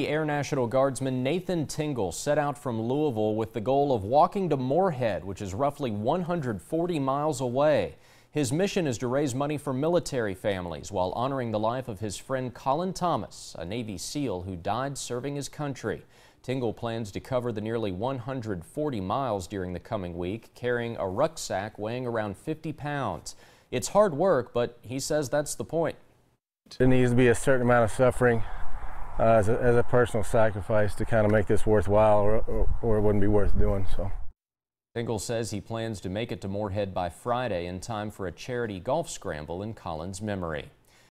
Air National Guardsman Nathan Tingle set out from Louisville with the goal of walking to Morehead, which is roughly 140 miles away. His mission is to raise money for military families while honoring the life of his friend Collin Thomas, a Navy SEAL who died serving his country. Tingle plans to cover the nearly 140 miles during the coming week, carrying a rucksack weighing around 50 pounds. It's hard work, but he says that's the point. There needs to be a certain amount of suffering uh, as, a, as, a, personal sacrifice to kind of make this worthwhile or, or, or, it wouldn't be worth doing. So. Tingle says he plans to make it to Morehead by Friday in time for a charity golf scramble in Collin's memory.